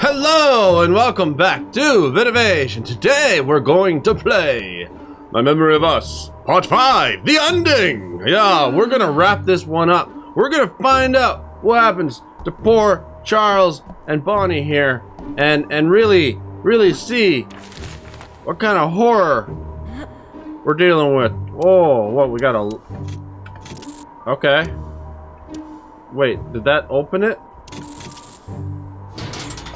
Hello and welcome back to and today we're going to play My Memory of Us, Part 5, The Ending! Yeah, we're gonna wrap this one up. We're gonna find out what happens to poor Charles and Bonnie here, and, and really, really see what kind of horror we're dealing with. Oh, what, we got a... Okay. Wait, did that open it?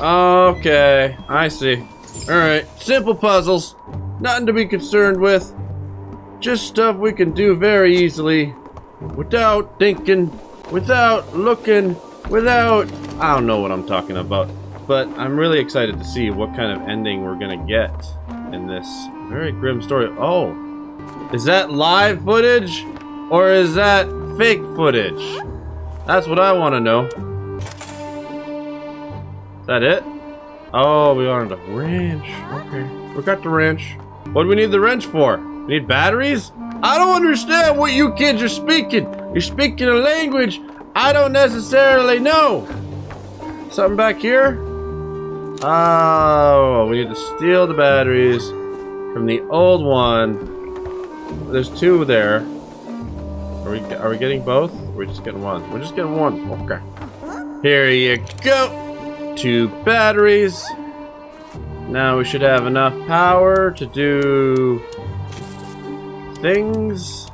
Okay, I see. Alright, simple puzzles. Nothing to be concerned with. Just stuff we can do very easily. Without thinking, without looking, without... I don't know what I'm talking about. But I'm really excited to see what kind of ending we're gonna get in this very grim story. Oh, is that live footage? Or is that fake footage? That's what I want to know. That it? Oh, we on the ranch. Okay. We got the wrench. What do we need the wrench for? We need batteries? I don't understand what you kids are speaking. You're speaking a language I don't necessarily know. Something back here? Oh, we need to steal the batteries from the old one. There's two there. Are we are we getting both? we're just getting one. We're just getting one. Okay. Here you go two batteries. Now we should have enough power to do things.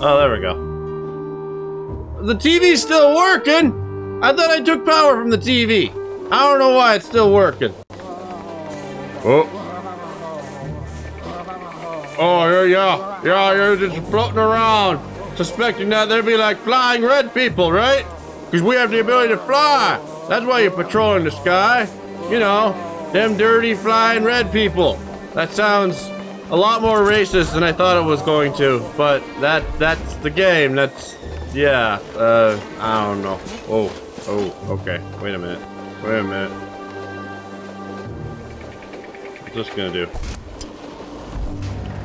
Oh, there we go. The TV's still working! I thought I took power from the TV. I don't know why it's still working. Oh. Oh, yeah, yeah. Yeah, you're just floating around, suspecting that there'd be like flying red people, right? Because we have the ability to fly. That's why you're patrolling the sky. You know, them dirty flying red people. That sounds a lot more racist than I thought it was going to. But that that's the game. That's, yeah. Uh, I don't know. Oh, oh, okay. Wait a minute. Wait a minute. What's this gonna do?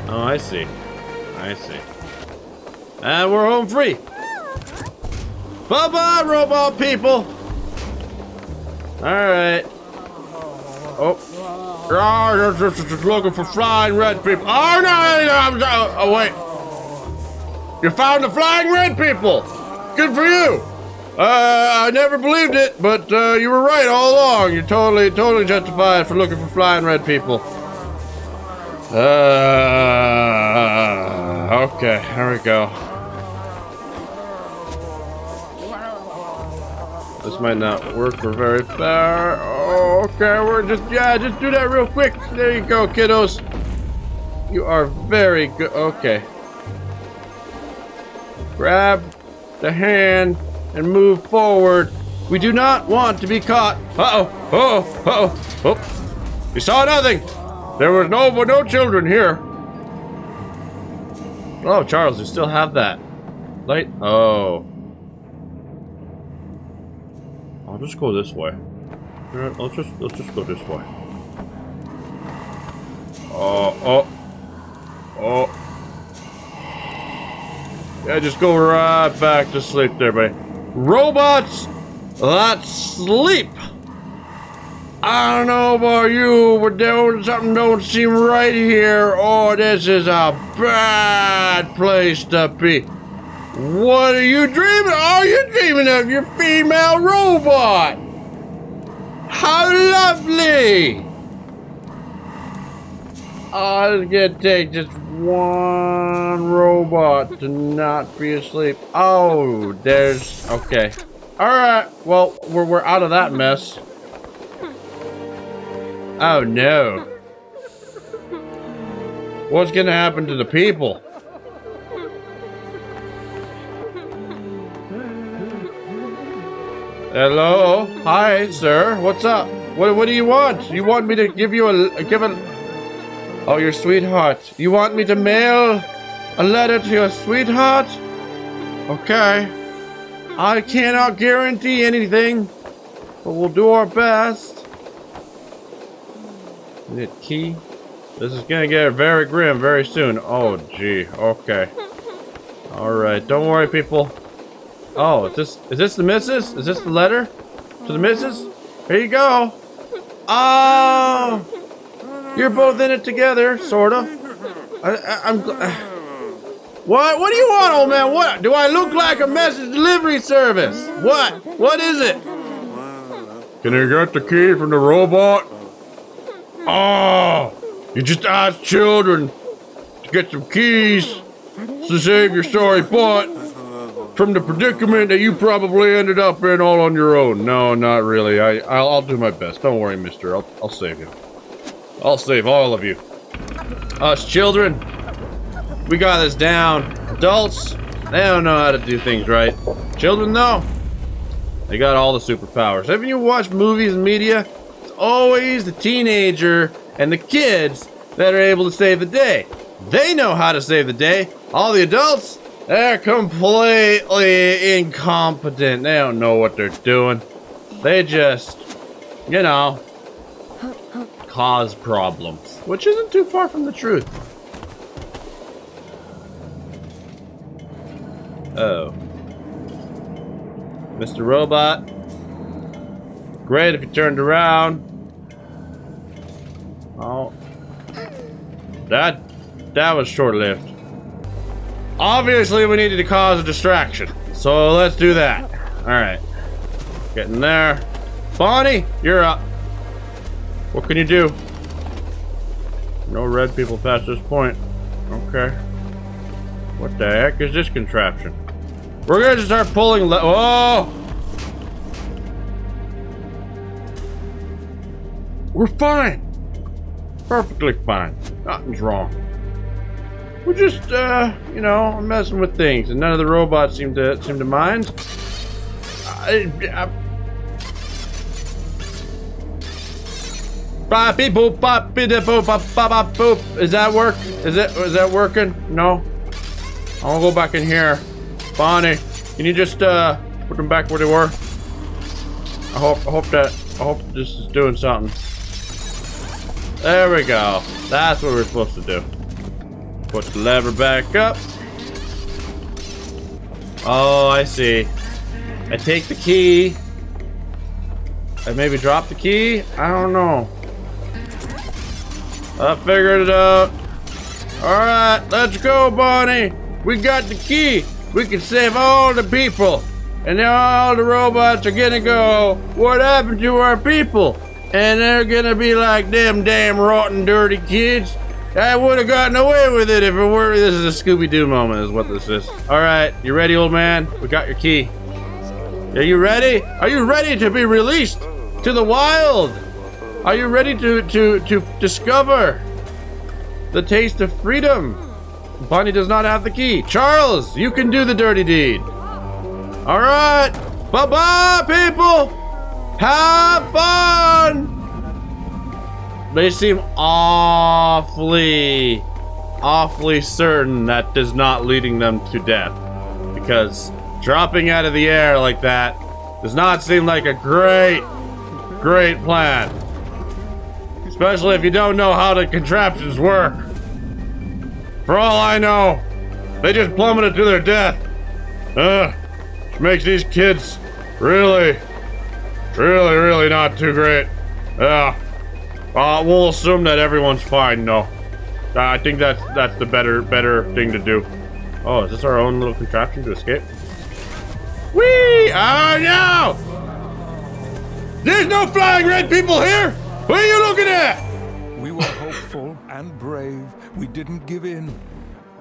Oh, I see. I see. And we're home free. Bye-bye, robot people! Alright. Oh. Oh, just, just looking for flying red people. Oh, no, no, no, oh, wait. You found the flying red people! Good for you! Uh, I never believed it, but uh, you were right all along. You're totally, totally justified for looking for flying red people. Uh, okay, here we go. This might not work. We're very far. Oh, okay, we're just, yeah, just do that real quick. There you go, kiddos. You are very good. Okay. Grab the hand and move forward. We do not want to be caught. Uh-oh. Uh-oh. Uh-oh. Oh. We saw nothing. There was no, no children here. Oh, Charles, you still have that. Light. Oh. I'll just go this way. Let's just let's just go this way. Oh, oh, oh. Yeah, just go right back to sleep there, buddy. Robots that sleep. I don't know about you, but there something don't seem right here. Oh, this is a bad place to be. What are you dreaming? Are you dreaming of your female robot? How lovely! It's gonna take just one robot to not be asleep. Oh, there's... Okay. Alright, well, we're, we're out of that mess. Oh, no. What's gonna happen to the people? Hello? Hi, sir. What's up? What, what do you want? You want me to give you a... Give a... Oh, your sweetheart. You want me to mail a letter to your sweetheart? Okay. I cannot guarantee anything, but we'll do our best. Need key? This is gonna get very grim very soon. Oh, gee. Okay. Alright, don't worry, people. Oh, is this is this the missus? Is this the letter? To the missus? Here you go. Oh, you're both in it together, sort of. I, am what? What do you want, old man? What? Do I look like a message delivery service? What? What is it? Can I get the key from the robot? Oh, you just asked children to get some keys to save your sorry butt from the predicament that you probably ended up in all on your own. No, not really. I, I'll, I'll do my best. Don't worry, mister. I'll, I'll save you. I'll save all of you. Us children, we got this down. Adults, they don't know how to do things right. Children, though, they got all the superpowers. Haven't you watched movies and media? It's always the teenager and the kids that are able to save the day. They know how to save the day. All the adults, they're completely incompetent. They don't know what they're doing. They just, you know, cause problems, which isn't too far from the truth. Oh. Mr. Robot. Great if you turned around. Oh. That, that was short-lived. Obviously, we needed to cause a distraction. So let's do that. Alright. Getting there. Bonnie, you're up. What can you do? No red people past this point. Okay. What the heck is this contraption? We're gonna just start pulling le- Oh! We're fine! Perfectly fine. Nothing's wrong. We're just, uh, you know, messing with things, and none of the robots seem to seem to mind. I, I, Boppy boop boppy da boop bop bop boop. Is that work? Is it is that working? No. I'll go back in here. Bonnie, can you just uh put them back where they were? I hope I hope that I hope this is doing something. There we go. That's what we're supposed to do. Put the lever back up. Oh, I see. I take the key. I maybe drop the key? I don't know. I figured it out. Alright, let's go, Bonnie. We got the key. We can save all the people. And now all the robots are gonna go, what happened to our people? And they're gonna be like them damn rotten dirty kids. I would have gotten away with it if it weren't. This is a Scooby-Doo moment is what this is. Alright, you ready, old man? We got your key. Are you ready? Are you ready to be released to the wild? Are you ready to, to, to discover the taste of freedom? Bonnie does not have the key. Charles, you can do the dirty deed. All right. Bye-bye, people. Have fun. They seem awfully, awfully certain that is not leading them to death. Because dropping out of the air like that does not seem like a great, great plan. Especially if you don't know how the contraptions work. For all I know, they just plummeted to their death. Ugh, which makes these kids really, really, really not too great. Yeah. Uh, we'll assume that everyone's fine, though. Uh, I think that's that's the better better thing to do. Oh, is this our own little contraption to escape? Whee! Oh no! There's no flying red people here! What are you looking at? We were hopeful and brave. We didn't give in.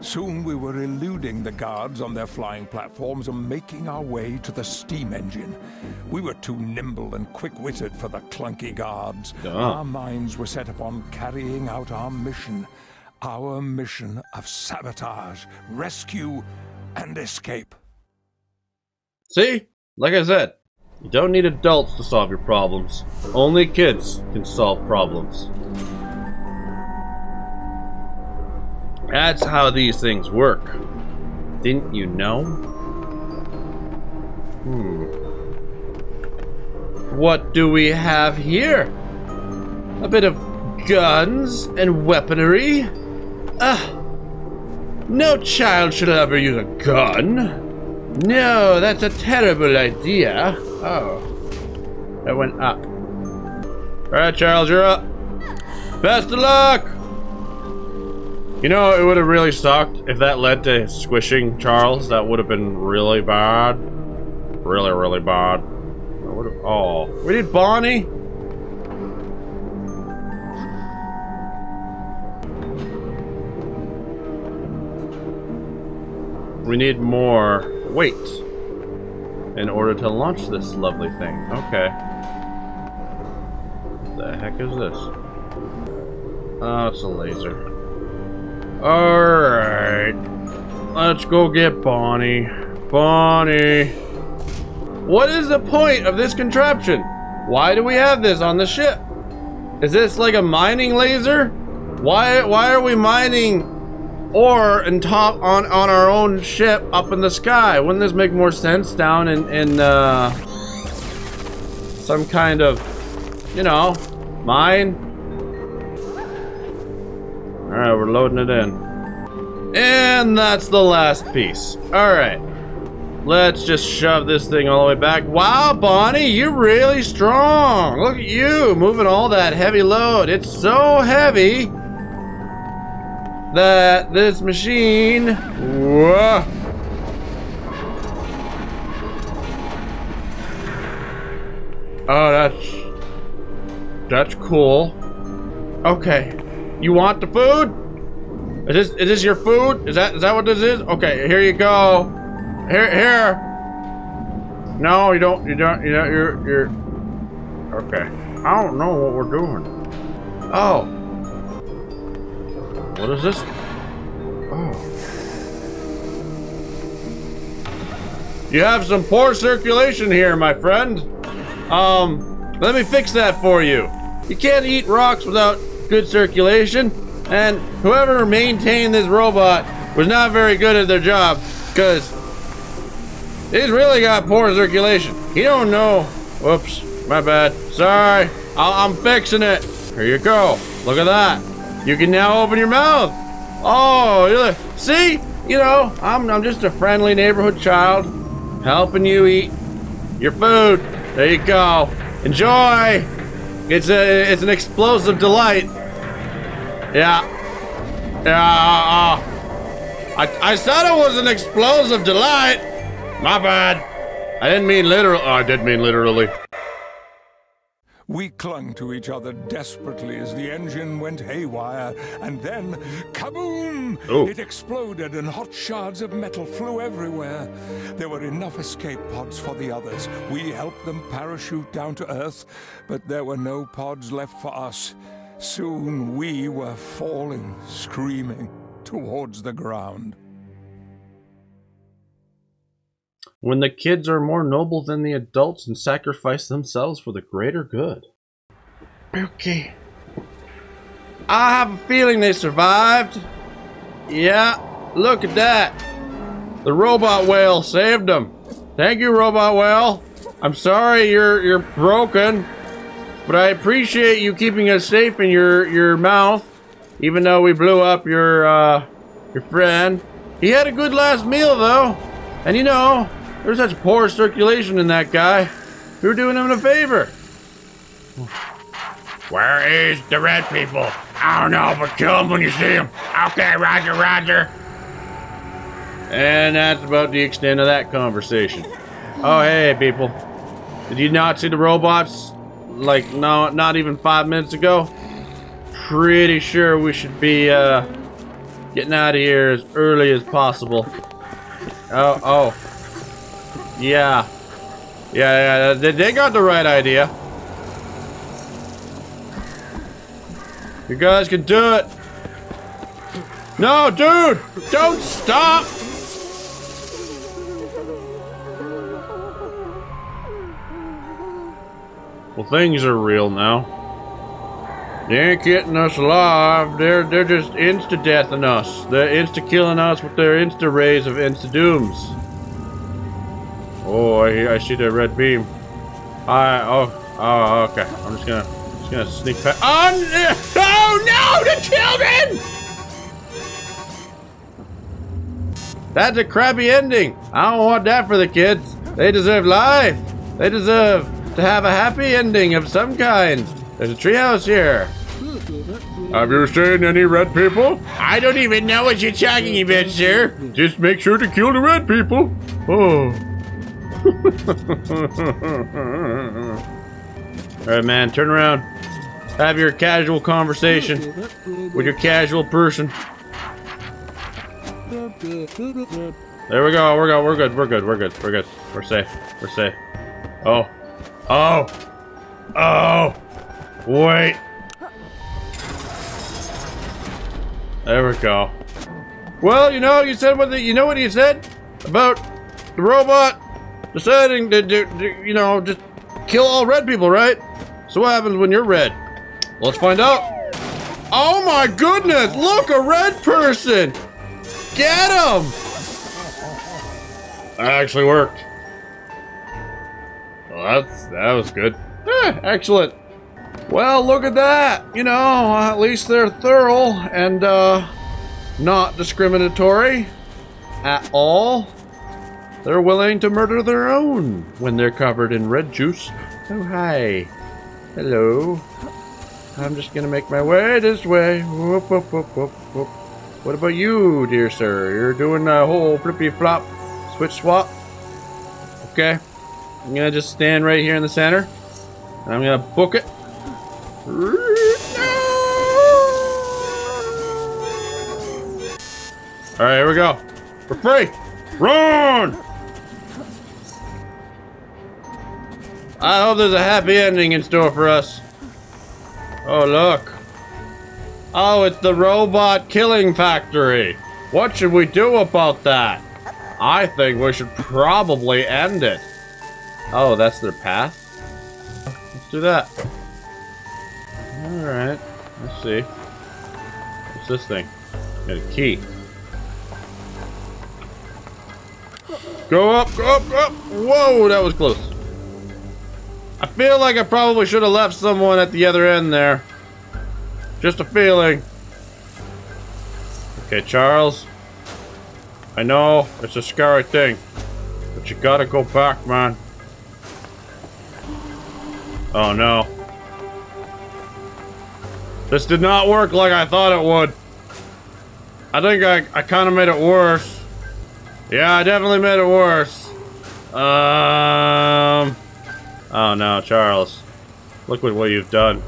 Soon we were eluding the guards on their flying platforms and making our way to the steam engine. We were too nimble and quick-witted for the clunky guards. Ah. Our minds were set upon carrying out our mission. Our mission of sabotage, rescue, and escape. See? Like I said, you don't need adults to solve your problems. Only kids can solve problems. That's how these things work. Didn't you know? Hmm. What do we have here? A bit of guns and weaponry. Ah. No child should ever use a gun. No, that's a terrible idea. Oh. That went up. Alright, Charles, you're up. Best of luck! You know, it would have really sucked if that led to squishing Charles. That would have been really bad. Really, really bad. Oh, we need Bonnie? We need more weight in order to launch this lovely thing. Okay. What the heck is this? Oh, it's a laser. Alright. Let's go get Bonnie. Bonnie. What is the point of this contraption? Why do we have this on the ship? Is this like a mining laser? Why why are we mining ore and top on on our own ship up in the sky? Wouldn't this make more sense down in in uh, some kind of you know mine? All right, we're loading it in, and that's the last piece. All right. Let's just shove this thing all the way back. Wow, Bonnie, you're really strong. Look at you, moving all that heavy load. It's so heavy that this machine... Whoa. Oh, that's... That's cool. Okay. You want the food? Is this is this your food? Is that is that what this is? Okay, here you go. Here, here. No, you don't. You don't. You know, you're, you're. Okay. I don't know what we're doing. Oh. What is this? Oh. You have some poor circulation here, my friend. Um, let me fix that for you. You can't eat rocks without good circulation, and whoever maintained this robot was not very good at their job, because He's really got poor circulation. He don't know. Whoops, my bad. Sorry, i am fixing it. Here you go. Look at that. You can now open your mouth. Oh, you're see? You know, I'm, I'm just a friendly neighborhood child helping you eat your food. There you go. Enjoy. It's a it's an explosive delight. Yeah. Yeah. Uh, uh. I I said it was an explosive delight. My bad. I didn't mean literal. Oh, I did mean literally. We clung to each other desperately as the engine went haywire, and then, kaboom! Ooh. It exploded and hot shards of metal flew everywhere. There were enough escape pods for the others. We helped them parachute down to Earth, but there were no pods left for us. Soon we were falling, screaming, towards the ground. When the kids are more noble than the adults and sacrifice themselves for the greater good. Okay. I have a feeling they survived. Yeah, look at that. The robot whale saved them. Thank you, robot whale. I'm sorry you're you're broken, but I appreciate you keeping us safe in your your mouth, even though we blew up your uh, your friend. He had a good last meal though, and you know there's such poor circulation in that guy. You're doing him a favor. Where is the red people? I don't know, but kill them when you see them. Okay, roger, roger. And that's about the extent of that conversation. Oh, hey, people. Did you not see the robots? Like, no, not even five minutes ago? Pretty sure we should be, uh, getting out of here as early as possible. Oh, oh. Yeah. Yeah, yeah, they, they got the right idea. You guys can do it. No, dude! Don't stop! Well, things are real now. They ain't getting us alive. They're they're just insta-deathing us. They're insta-killing us with their insta-rays of insta-dooms. Oh, I, I see the red beam. I oh oh okay. I'm just gonna just gonna sneak past. Oh, oh no, the children! That's a crappy ending. I don't want that for the kids. They deserve life. They deserve to have a happy ending of some kind. There's a treehouse here. Have you seen any red people? I don't even know what you're talking about, sir. Just make sure to kill the red people. Oh. All right, man, turn around. Have your casual conversation with your casual person. There we go. We're go. We're good. We're good. We're good. We're good. We're safe. We're safe. Oh. Oh. Oh. Wait. There we go. Well, you know, you said what the, you know what you said about the robot deciding to, you know, just kill all red people, right? So what happens when you're red? Let's find out. Oh my goodness! Look, a red person! Get him! That actually worked. Well, that's that was good. Eh, excellent. Well, look at that. You know, at least they're thorough and uh, not discriminatory at all. They're willing to murder their own when they're covered in red juice. Oh, hi. Hello. I'm just gonna make my way this way. Whoop, whoop, whoop, whoop, whoop. What about you, dear sir? You're doing a whole flippy flop, switch swap. Okay. I'm gonna just stand right here in the center. And I'm gonna book it. Alright, here we go. We're free! Run! I hope there's a happy ending in store for us. Oh, look. Oh, it's the robot killing factory. What should we do about that? I think we should probably end it. Oh, that's their path? Let's do that. Alright. Let's see. What's this thing? Got a key. Go up, go up, go up! Whoa, that was close. I feel like I probably should have left someone at the other end there. Just a feeling. Okay, Charles. I know it's a scary thing, but you gotta go back, man. Oh no. This did not work like I thought it would. I think I, I kind of made it worse. Yeah, I definitely made it worse. Um... Oh no, Charles. Look at what you've done.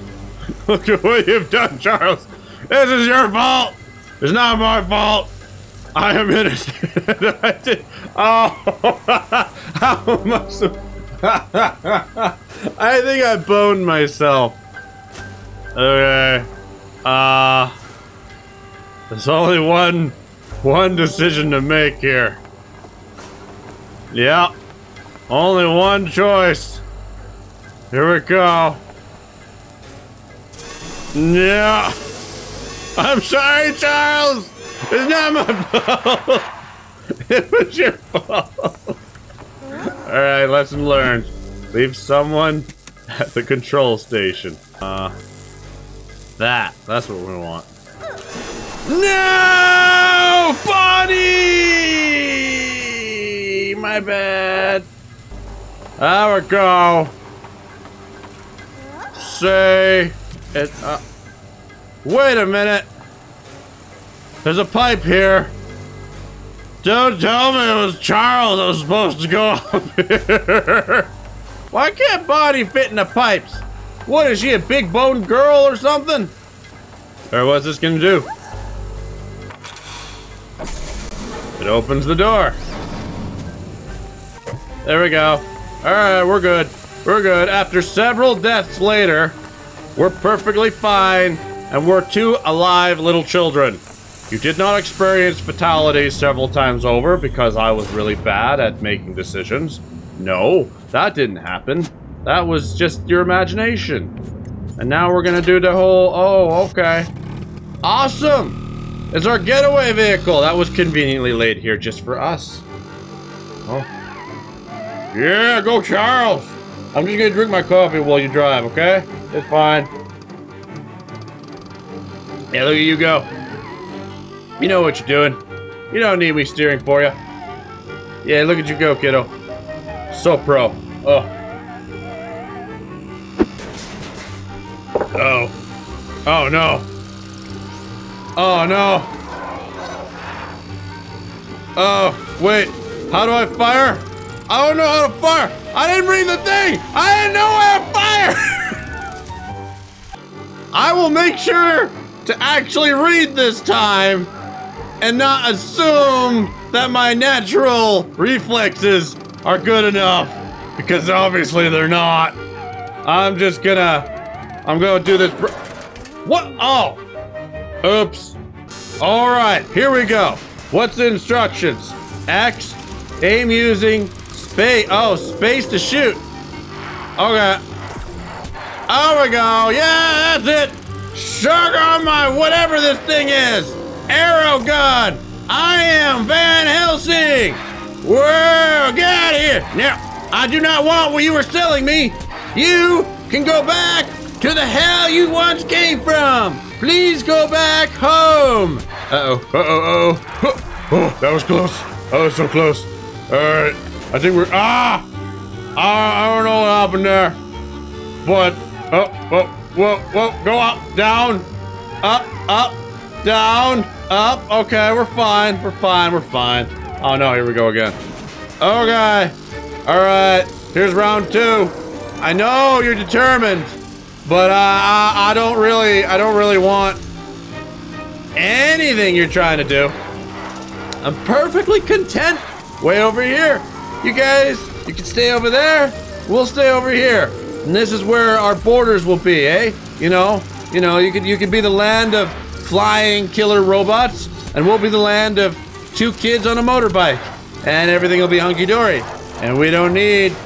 Look at what you've done, Charles. This is your fault. It's not my fault. I am innocent. I did. Oh, how much? I think I boned myself. Okay. Uh, there's only one, one decision to make here. Yeah. Only one choice. Here we go. Yeah. I'm sorry, Charles. It's not my fault. it was your fault. All right, lesson learned. Leave someone at the control station. Uh, that. That's what we want. No! Body! My bad. There we go. Say it. Uh, wait a minute. There's a pipe here. Don't tell me it was Charles that was supposed to go up here. Why can't Bonnie fit in the pipes? What is she, a big boned girl or something? Or what's this gonna do? It opens the door. There we go. Alright, we're good. We're good. After several deaths later, we're perfectly fine, and we're two alive little children. You did not experience fatalities several times over because I was really bad at making decisions. No, that didn't happen. That was just your imagination. And now we're gonna do the whole, oh, okay. Awesome! It's our getaway vehicle. That was conveniently laid here just for us. Oh. Yeah, go Charles! I'm just gonna drink my coffee while you drive, okay? It's fine. Yeah, look at you go. You know what you're doing. You don't need me steering for you. Yeah, look at you go, kiddo. So pro. Oh. Uh oh. Oh no. Oh no. Oh, wait. How do I fire? I don't know how to fire. I didn't read the thing. I didn't know how to fire. I will make sure to actually read this time and not assume that my natural reflexes are good enough because obviously they're not. I'm just gonna I'm gonna do this. What? Oh. Oops. All right, here we go. What's the instructions? X, aim using space. Oh, space to shoot. Okay. There we go. Yeah, that's it. Sugar on my whatever this thing is. Arrow gun. I am Van Helsing. Whoa, get out of here. Now, I do not want what you were selling me. You can go back to the hell you once came from. Please go back home. Uh-oh, uh-oh, uh-oh. Oh, that was close. That was so close. All right, I think we're, ah! I, I don't know what happened there. But, oh, whoa, whoa, whoa, go up, down, up, up, down, up. Okay, we're fine, we're fine, we're fine. Oh no, here we go again. Okay, all right, here's round two. I know you're determined. But uh, I, I don't really, I don't really want anything you're trying to do. I'm perfectly content way over here. You guys, you can stay over there. We'll stay over here. And this is where our borders will be, eh? You know, you know, you could you could be the land of flying killer robots, and we'll be the land of two kids on a motorbike, and everything will be hunky dory, and we don't need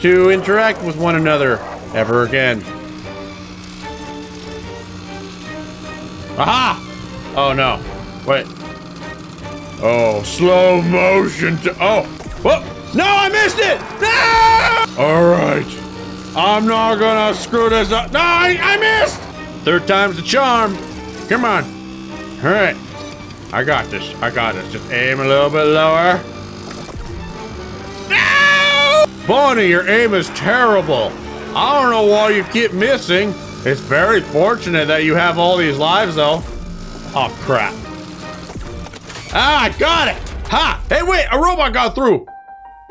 to interact with one another ever again. Aha! Oh no. Wait. Oh, slow motion to. Oh! Whoa! No, I missed it! No! Alright. I'm not gonna screw this up. No, I, I missed! Third time's the charm. Come on. Alright. I got this. I got this. Just aim a little bit lower. No! Bonnie, your aim is terrible. I don't know why you keep missing. It's very fortunate that you have all these lives, though. Oh, crap. Ah, I got it! Ha! Hey, wait, a robot got through!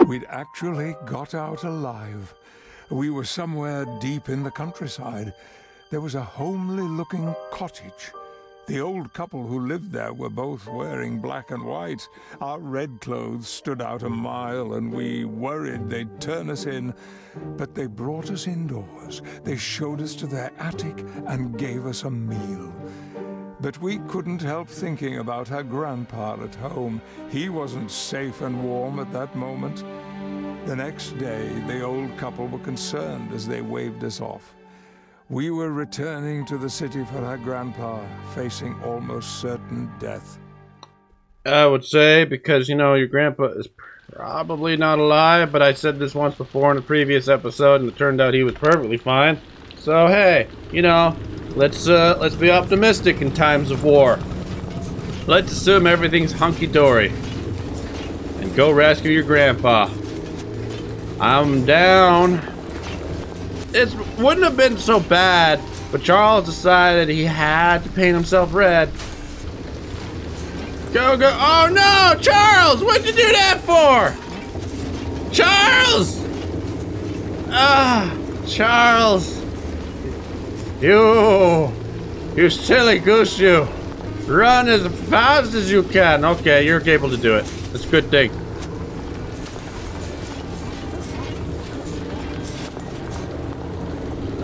We'd actually got out alive. We were somewhere deep in the countryside. There was a homely looking cottage. The old couple who lived there were both wearing black and white. Our red clothes stood out a mile, and we worried they'd turn us in. But they brought us indoors. They showed us to their attic and gave us a meal. But we couldn't help thinking about her grandpa at home. He wasn't safe and warm at that moment. The next day, the old couple were concerned as they waved us off. We were returning to the city for her grandpa, facing almost certain death. I would say because, you know, your grandpa is probably not alive, but I said this once before in a previous episode, and it turned out he was perfectly fine. So, hey, you know, let's, uh, let's be optimistic in times of war. Let's assume everything's hunky-dory. And go rescue your grandpa. I'm down. It wouldn't have been so bad, but Charles decided he had to paint himself red. Go, go. Oh no, Charles! What'd you do that for? Charles! Ah, Charles. You, you silly goose, you. Run as fast as you can. Okay, you're able to do it. That's a good thing.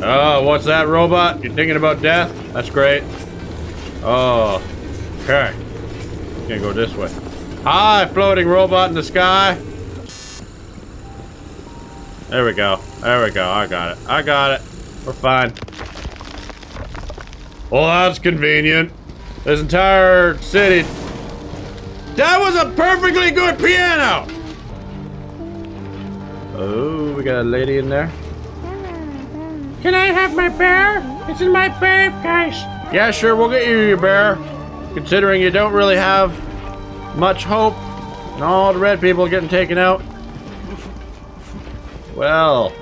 Oh, what's that, robot? You're thinking about death? That's great. Oh, okay. Gonna go this way. Hi, floating robot in the sky. There we go. There we go. I got it. I got it. We're fine. Well, that's convenient. This entire city... That was a perfectly good piano! Oh, we got a lady in there. Can I have my bear? This is my babe, guys. Yeah, sure, we'll get you your bear. Considering you don't really have much hope and all the red people getting taken out. Well,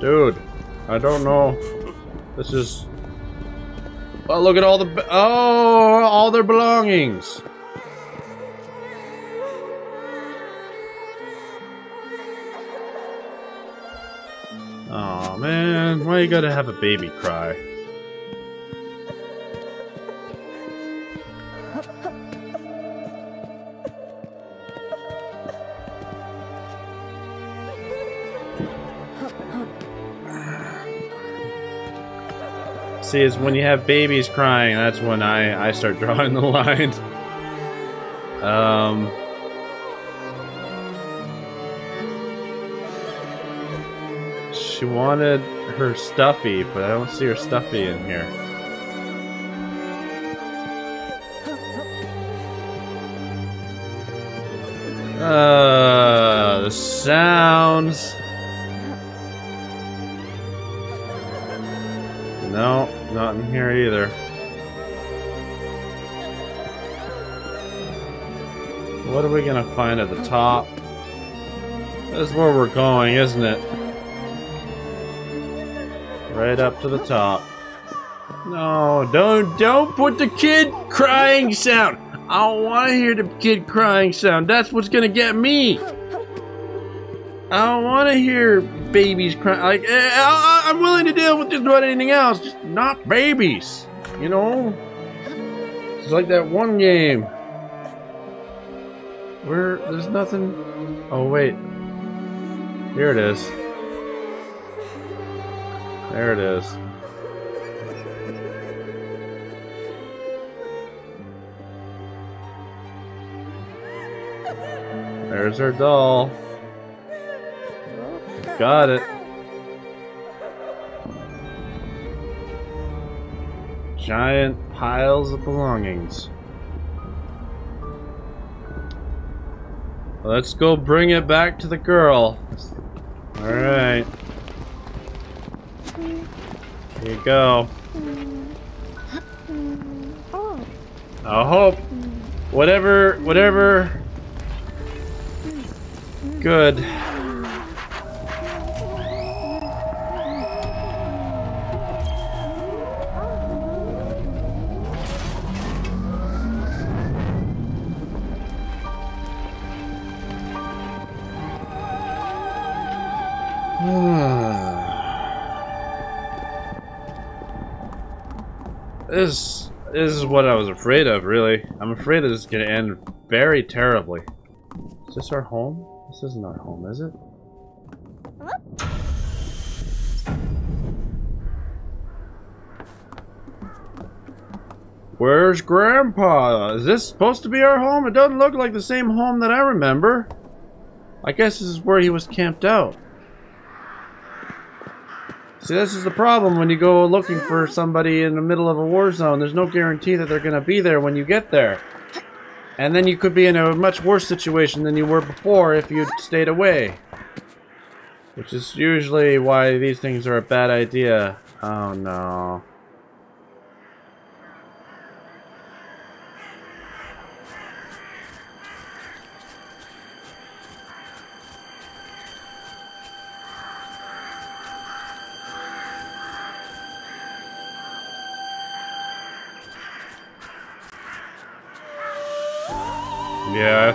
dude, I don't know. This is... Oh, look at all the... Oh, all their belongings. Oh man, why you gotta have a baby cry? See, is when you have babies crying, that's when I, I start drawing the line. Um... She wanted her stuffy, but I don't see her stuffy in here. Uh, the sounds. Either. What are we gonna find at the top? This is where we're going, isn't it? Right up to the top. No, don't don't put the kid crying sound. I don't want to hear the kid crying sound. That's what's gonna get me. I don't want to hear babies crying. Like eh, I, I'm willing to deal with just about anything else, just not babies. You know, it's like that one game where there's nothing. Oh wait, here it is. There it is. There's her doll. Got it. Giant piles of belongings. Let's go bring it back to the girl. Alright. Here you go. I hope whatever whatever good. This, is what I was afraid of, really. I'm afraid this is going to end very terribly. Is this our home? This isn't our home, is it? Where's Grandpa? Is this supposed to be our home? It doesn't look like the same home that I remember. I guess this is where he was camped out. See, this is the problem when you go looking for somebody in the middle of a war zone. There's no guarantee that they're going to be there when you get there. And then you could be in a much worse situation than you were before if you'd stayed away. Which is usually why these things are a bad idea. Oh no.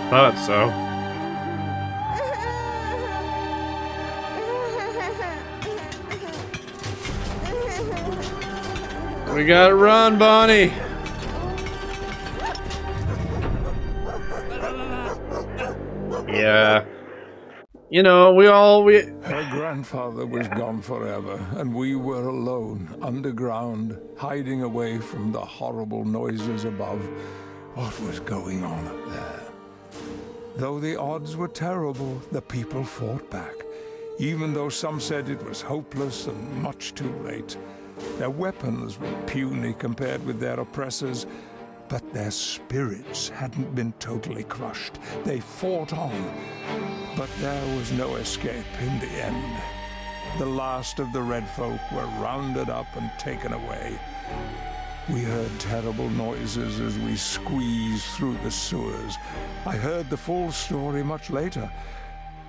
Thought so. We gotta run, Bonnie. Yeah. You know, we all we Her grandfather was gone forever, and we were alone, underground, hiding away from the horrible noises above. What was going on up there? Though the odds were terrible, the people fought back, even though some said it was hopeless and much too late. Their weapons were puny compared with their oppressors, but their spirits hadn't been totally crushed. They fought on, but there was no escape in the end. The last of the Red Folk were rounded up and taken away. We heard terrible noises as we squeezed through the sewers. I heard the full story much later.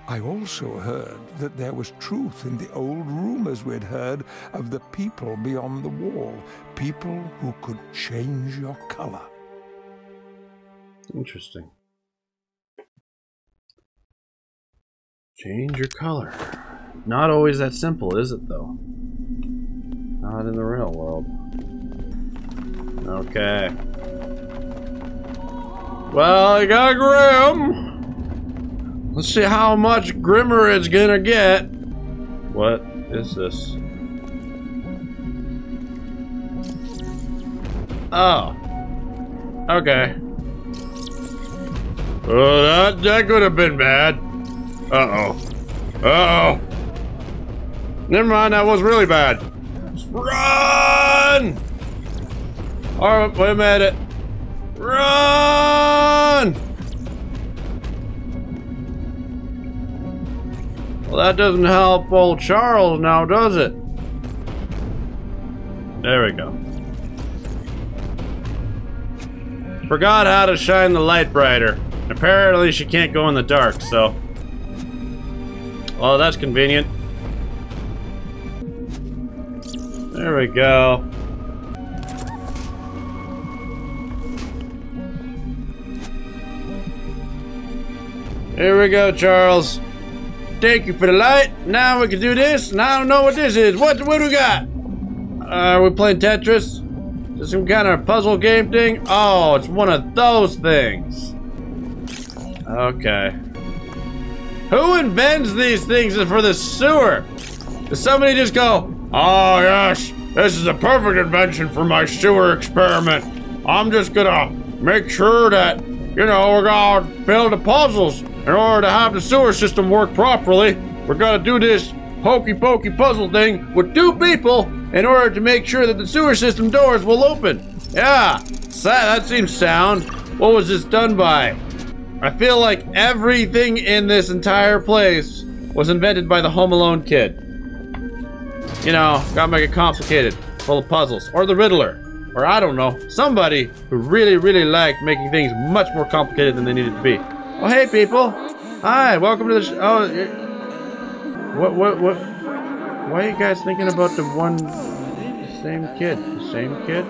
I also heard that there was truth in the old rumors we'd heard of the people beyond the wall. People who could change your color. Interesting. Change your color. Not always that simple, is it though? Not in the real world. Okay. Well, I got Grim. Let's see how much grimmer it's gonna get. What is this? Oh. Okay. Oh, that, that could have been bad. Uh-oh. Uh-oh. Never mind, that was really bad. Run! Alright, wait a minute. Run! Well, that doesn't help old Charles now, does it? There we go. Forgot how to shine the light brighter. Apparently she can't go in the dark, so... Oh, that's convenient. There we go. Here we go, Charles. Thank you for the light. Now we can do this, Now I don't know what this is. What, what do we got? Uh, are we playing Tetris? Is some kind of puzzle game thing? Oh, it's one of those things. Okay. Who invents these things for the sewer? Does somebody just go, Oh yes, this is a perfect invention for my sewer experiment. I'm just gonna make sure that, you know, we're gonna fill the puzzles in order to have the sewer system work properly. We're gonna do this hokey pokey puzzle thing with two people in order to make sure that the sewer system doors will open. Yeah, that seems sound. What was this done by? I feel like everything in this entire place was invented by the Home Alone kid. You know, gotta make it complicated, full of puzzles. Or the Riddler. Or I don't know, somebody who really, really liked making things much more complicated than they needed to be. Oh, hey, people. Hi, welcome to the sh Oh, what, what, what? Why are you guys thinking about the one, the same kid? The same kid?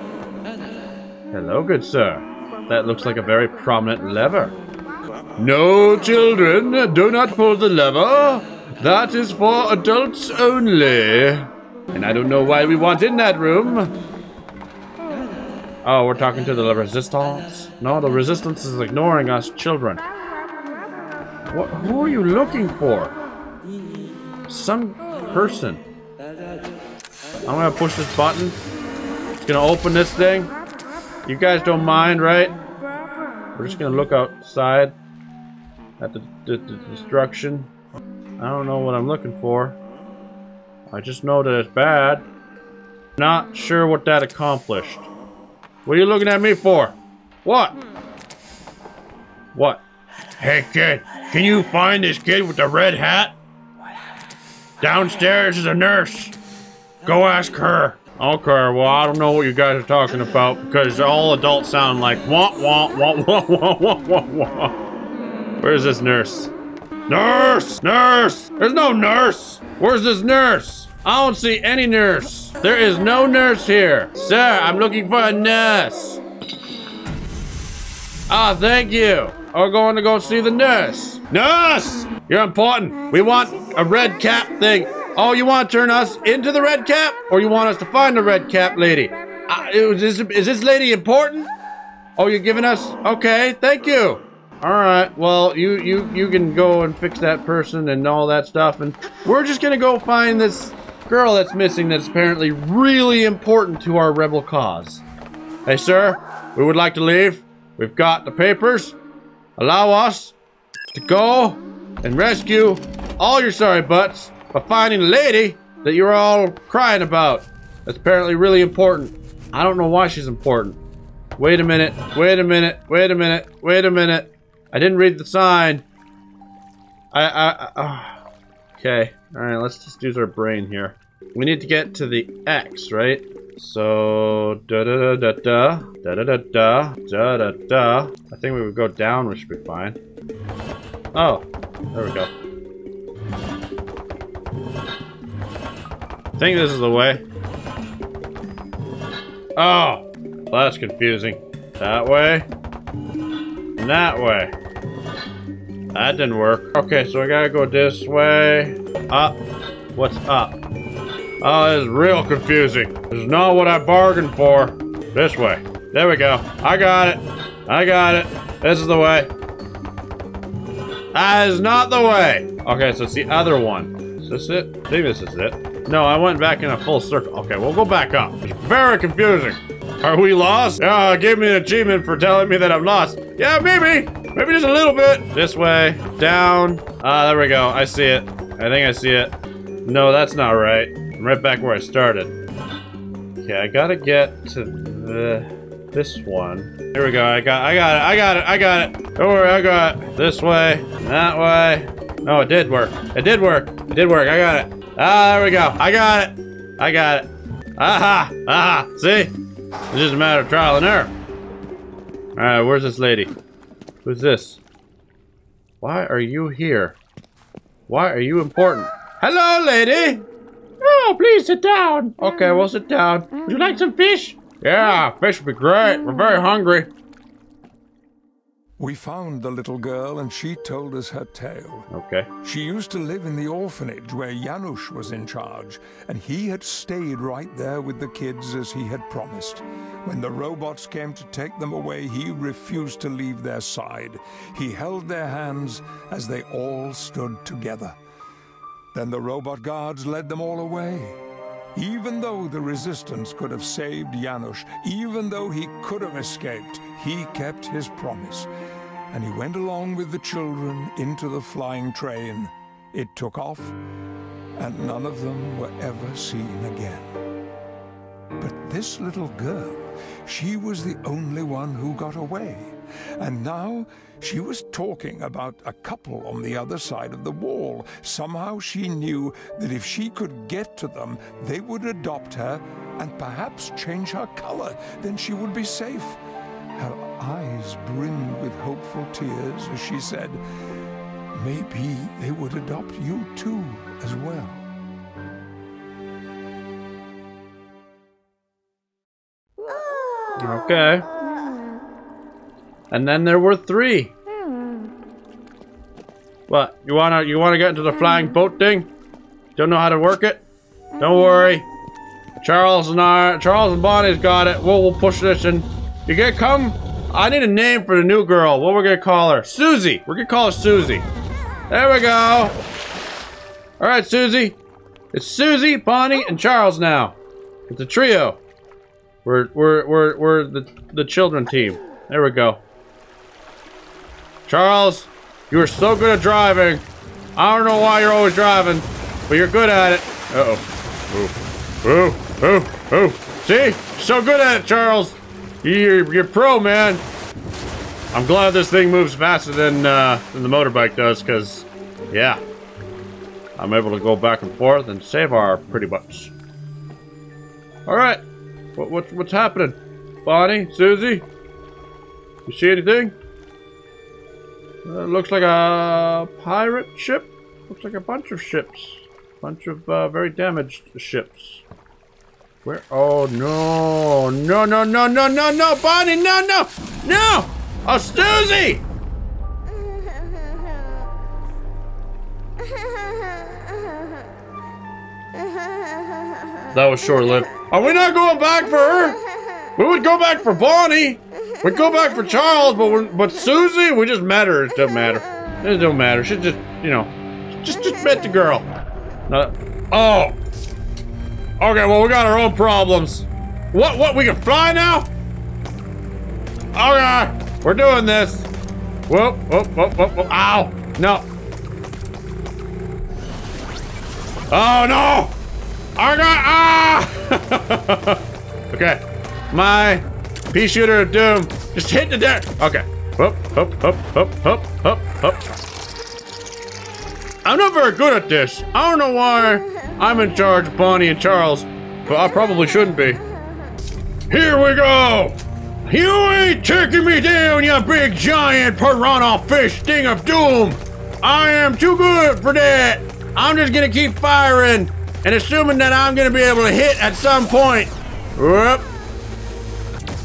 Hello, good sir. That looks like a very prominent lever. No, children, do not pull the lever. That is for adults only. And I don't know why we want in that room. Oh, we're talking to the resistance? No, the resistance is ignoring us children. What, who are you looking for? Some person. I'm gonna push this button. It's gonna open this thing. You guys don't mind, right? We're just gonna look outside at the, the, the destruction. I don't know what I'm looking for. I just know that it's bad. Not sure what that accomplished. What are you looking at me for? What? What? Hey kid, can you find this kid with the red hat? Downstairs is a nurse. Go ask her. Okay, well, I don't know what you guys are talking about because all adults sound like wah wah wah wah wah wah wah wah. Where's this nurse? Nurse! Nurse! There's no nurse! Where's this nurse? I don't see any nurse. There is no nurse here. Sir, I'm looking for a nurse. Ah, thank you. We're going to go see the nurse. Nurse! You're important. We want a red cap thing. Oh, you want to turn us into the red cap? Or you want us to find the red cap lady? Uh, is, this, is this lady important? Oh, you're giving us... Okay, thank you. All right. Well, you you you can go and fix that person and all that stuff, and we're just gonna go find this girl that's missing. That's apparently really important to our rebel cause. Hey, sir, we would like to leave. We've got the papers. Allow us to go and rescue all your sorry butts by finding the lady that you're all crying about. That's apparently really important. I don't know why she's important. Wait a minute. Wait a minute. Wait a minute. Wait a minute. I didn't read the sign. I, I, uh, okay. Alright, let's just use our brain here. We need to get to the X, right? So da da da da da da da da da da da da. I think we would go down, we should be fine. Oh, there we go. I think this is the way. Oh, that's confusing. That way, and that way. That didn't work. Okay, so I gotta go this way. Up. What's up? Oh, this is real confusing. This is not what I bargained for. This way. There we go. I got it. I got it. This is the way. That is not the way. Okay, so it's the other one. Is this it? I think this is it. No, I went back in a full circle. Okay, we'll go back up. It's very confusing. Are we lost? Yeah, give me an achievement for telling me that I'm lost. Yeah, maybe. Maybe just a little bit. This way. Down. Ah, there we go. I see it. I think I see it. No, that's not right. I'm right back where I started. Okay, I gotta get to the this one. Here we go. I got I got it. I got it. I got it. Don't worry, I got it. This way. That way. No, it did work. It did work. It did work. I got it. Ah, there we go. I got it. I got it. Aha! Aha! See? It's just a matter of trial and error. Alright, where's this lady? Who's this? Why are you here? Why are you important? Hello, lady! Oh, please sit down. Okay, we'll sit down. Would you like some fish? Yeah, fish would be great. We're very hungry. We found the little girl and she told us her tale. Okay. She used to live in the orphanage where Janusz was in charge, and he had stayed right there with the kids as he had promised. When the robots came to take them away, he refused to leave their side. He held their hands as they all stood together. Then the robot guards led them all away. Even though the resistance could have saved Janusz, even though he could have escaped, he kept his promise. And he went along with the children into the flying train. It took off, and none of them were ever seen again. But this little girl, she was the only one who got away. And now she was talking about a couple on the other side of the wall. Somehow she knew that if she could get to them, they would adopt her and perhaps change her color. Then she would be safe. Her eyes brimmed with hopeful tears as she said, Maybe they would adopt you too as well. Okay. And then there were three. What? You wanna you wanna get into the flying mm. boat thing? Don't know how to work it? Don't mm-hmm. worry. Charles and I Charles and Bonnie's got it. We'll we'll push this and you get come? I need a name for the new girl. What we're gonna call her? Susie. We're gonna call her Susie. There we go. Alright, Susie. It's Susie, Bonnie, and Charles now. It's a trio. We're we're we're we're the the children team. There we go. Charles, you are so good at driving. I don't know why you're always driving, but you're good at it. Uh oh. Ooh. Ooh. Ooh. Ooh. See? So good at it, Charles. You're you're pro, man. I'm glad this thing moves faster than uh, than the motorbike does, cause yeah, I'm able to go back and forth and save our pretty butts. All right. What, what's what's happening? Bonnie, Susie, you see anything? Uh, looks like a pirate ship. Looks like a bunch of ships. Bunch of uh, very damaged ships. Where? Oh no! No! No! No! No! No! No! Bonnie! No! No! No! Oh, Susie! That was short-lived. Are we not going back for her? We would go back for Bonnie. We'd go back for Charles, but we're, but Susie, we just met her. It doesn't matter. It don't matter. She just, you know, just just met the girl. Uh, oh. Okay, well we got our own problems. What? What? We can fly now? Okay, we're doing this. Whoop! Whoop! Whoop! Whoop! whoop. Ow! No. Oh no! I got ah! okay, my pea shooter of doom just hit the deck. Okay, up, up, up, up, up, up, up. I'm not very good at this. I don't know why I'm in charge Bonnie and Charles, but I probably shouldn't be. Here we go. You ain't taking me down, you big giant piranha fish thing of doom. I am too good for that. I'm just gonna keep firing and assuming that I'm gonna be able to hit at some point. Whoop.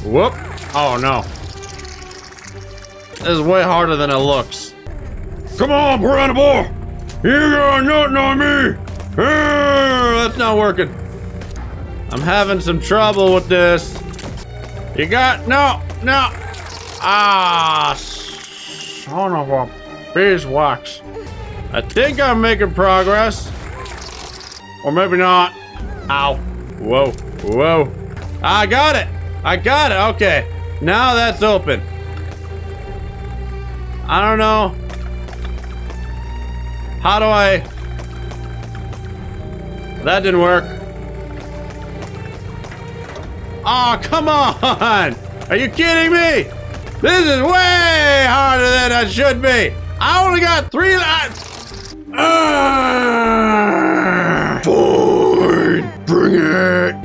Whoop. Oh no. This is way harder than it looks. Come on, Piranha You got nothing on me! That's not working. I'm having some trouble with this. You got no, no. Ah, son of a beeswax. I think I'm making progress. Or maybe not. Ow. Whoa. Whoa. I got it. I got it. Okay. Now that's open. I don't know. How do I... That didn't work. Oh, come on! Are you kidding me? This is way harder than it should be. I only got three lives. Ah, fine, bring it.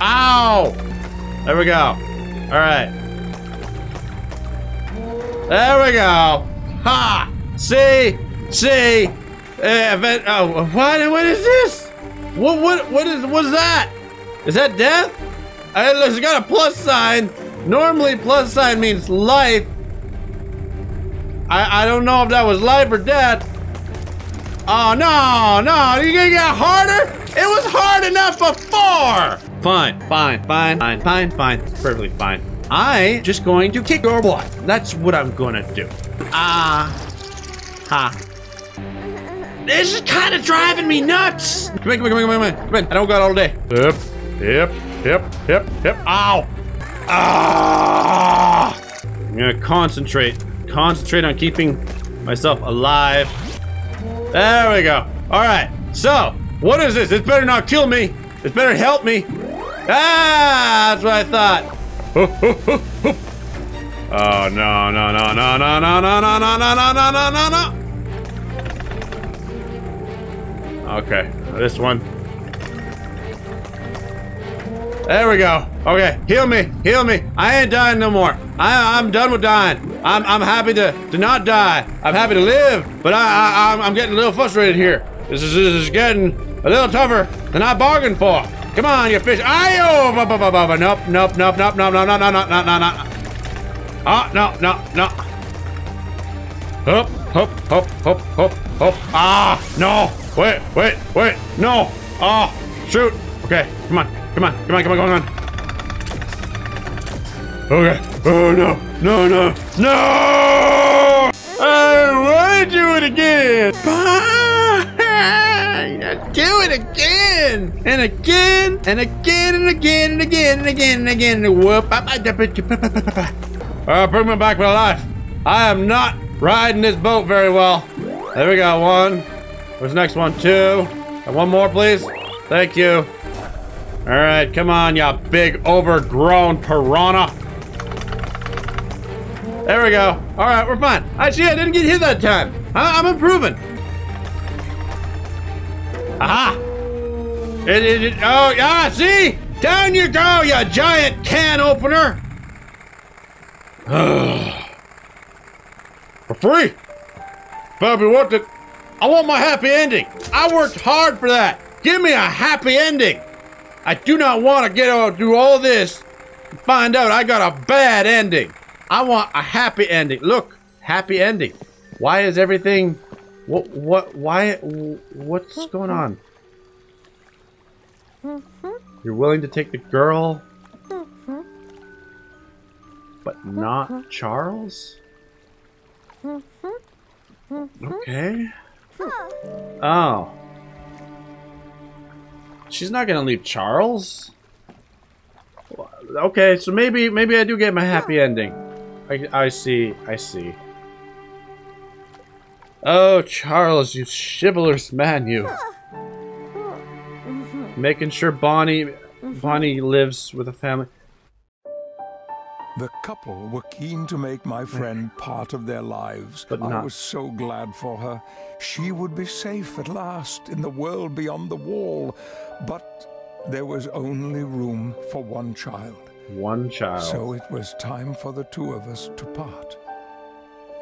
Ow! There we go. All right. There we go. Ha! See? See? Uh, event, oh, what? What is this? What? What? What is? What is that? Is that death? Uh, it's got a plus sign. Normally, plus sign means life. I I don't know if that was life or death. Oh no, no! You gonna get harder? It was hard enough before. Fine, fine, fine, fine, fine, fine. Perfectly fine. I just going to kick your butt. That's what I'm gonna do. Ah, uh, ha. This is kind of driving me nuts. Come in, come in, come in, come in, come in. I don't got all day. Yep, yep, yep, yep, yep. Ow. Ah. I'm gonna concentrate. Concentrate on keeping myself alive. There we go. All right. So, what is this? It better not kill me. It better help me. Ah, that's what I thought. oh no no no no no no no no no no no no no no no Okay, this one. There we go. Okay, heal me, heal me. I ain't dying no more. I, I'm done with dying. I'm, I'm happy to, to not die. I'm happy to live, but I, I, I'm, getting a little frustrated here. This is, this is getting a little tougher than I bargained for. Come on, you fish. Ayo! Nope, nope, nope, nope, nope, no, no, no, no, no, no, no. Oh, no, no, no. Hop, hop, hop, hop, hop, hop. Ah, no. Wait, wait, wait. No. Ah, shoot. Okay, come on, come on, come on, come on, come on. Okay. Oh, no, no, no, no! I want to do it again. do it again and again and again and again and again and again and again whoop. Uh, bring me back my life. I am not riding this boat very well. There we go. One. Where's the next one? Two. And one more, please. Thank you. All right, come on, you big overgrown piranha. There we go. All right, we're fine. Actually, I didn't get hit that time. I'm improving. Aha! It, it, it, oh, yeah, see? Down you go, you giant can opener! For free! Better be worth it. I want my happy ending. I worked hard for that. Give me a happy ending. I do not want to get out do all this and find out I got a bad ending. I want a happy ending. Look, happy ending. Why is everything what? What? Why? What's going on? You're willing to take the girl, but not Charles? Okay. Oh. She's not gonna leave Charles. Okay, so maybe maybe I do get my happy ending. I I see. I see. Oh, Charles, you chivalrous man, you. Making sure Bonnie, mm-hmm. Bonnie lives with a family. The couple were keen to make my friend part of their lives. But not. I was so glad for her. She would be safe at last in the world beyond the wall. But there was only room for one child. One child. So it was time for the two of us to part.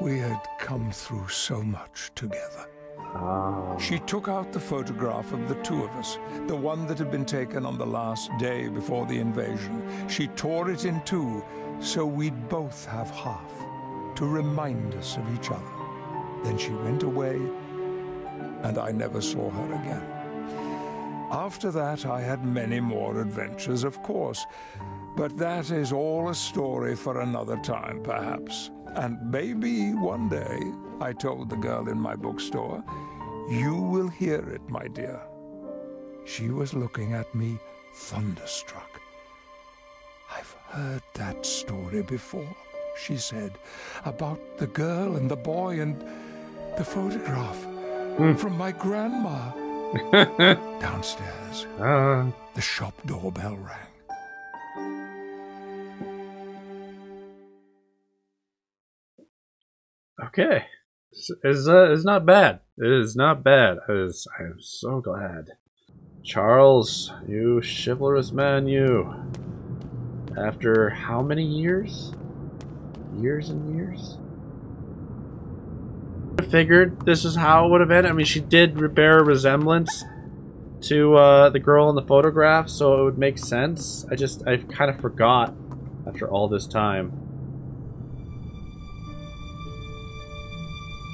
We had come through so much together. Oh. She took out the photograph of the two of us, the one that had been taken on the last day before the invasion. She tore it in two so we'd both have half to remind us of each other. Then she went away, and I never saw her again. After that, I had many more adventures, of course, but that is all a story for another time, perhaps. And maybe one day, I told the girl in my bookstore, you will hear it, my dear. She was looking at me, thunderstruck. Heard that story before, she said, about the girl and the boy and the photograph from my grandma. Downstairs, Uh, the shop doorbell rang. okay. It's, uh, it's not bad. It is not bad. It is, I am so glad. Charles, you chivalrous man, you. After how many years? Years and years? I figured this is how it would have ended. I mean, she did bear a resemblance to uh, the girl in the photograph, so it would make sense. I just, I kind of forgot after all this time.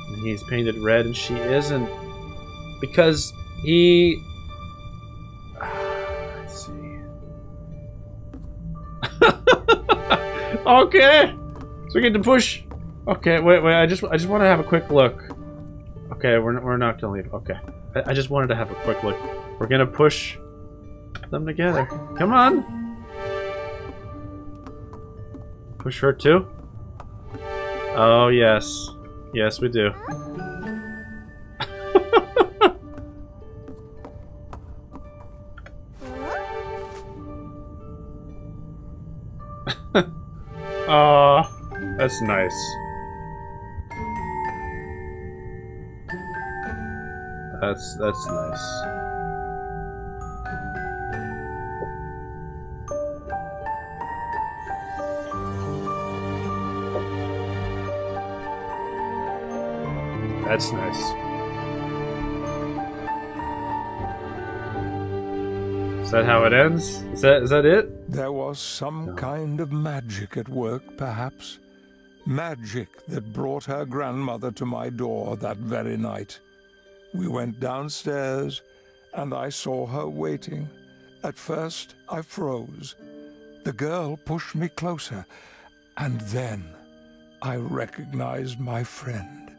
And he's painted red and she isn't. Because he. Okay! So we get to push. Okay, wait, wait. I just, I just want to have a quick look. Okay, we're, we're not gonna leave. Okay, I, I just wanted to have a quick look. We're gonna push them together. Come on. Push her too. Oh yes, yes we do. that's nice. That's that's nice. That's nice. Is that how it ends? Is that is that it? There was some kind of magic at work, perhaps. Magic that brought her grandmother to my door that very night. We went downstairs, and I saw her waiting. At first, I froze. The girl pushed me closer, and then I recognized my friend.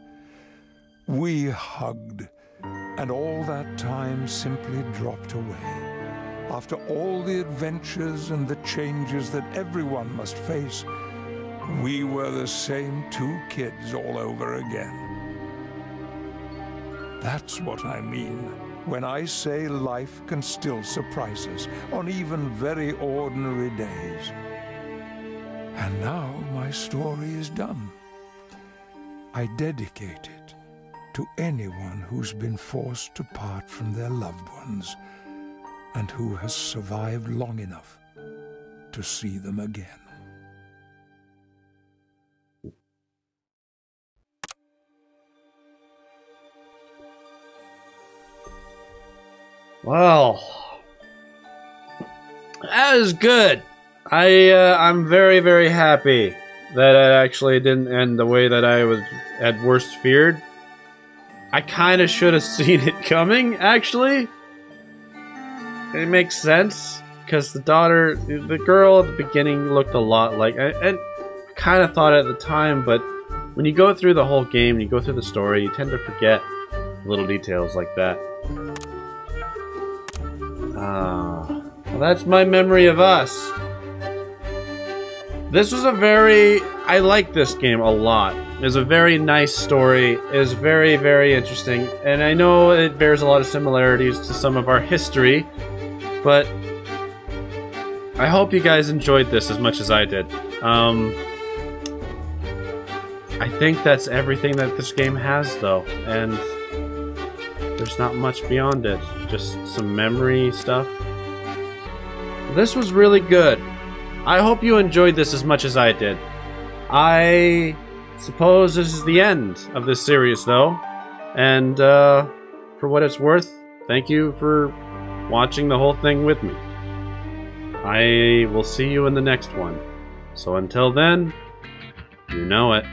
We hugged, and all that time simply dropped away. After all the adventures and the changes that everyone must face, we were the same two kids all over again. That's what I mean when I say life can still surprise us on even very ordinary days. And now my story is done. I dedicate it to anyone who's been forced to part from their loved ones and who has survived long enough to see them again. Well, that is good. I uh, I'm very very happy that it actually didn't end the way that I was at worst feared. I kind of should have seen it coming. Actually, it makes sense because the daughter, the girl at the beginning looked a lot like, and kind of thought at the time, but when you go through the whole game, you go through the story, you tend to forget little details like that. Ah, well, that's my memory of us. This was a very, I like this game a lot. It's a very nice story. It's very, very interesting, and I know it bears a lot of similarities to some of our history, but I hope you guys enjoyed this as much as I did. Um, I think that's everything that this game has, though, and there's not much beyond it. Just some memory stuff. This was really good. I hope you enjoyed this as much as I did. I suppose this is the end of this series, though. And uh, for what it's worth, thank you for watching the whole thing with me. I will see you in the next one. So until then, you know it.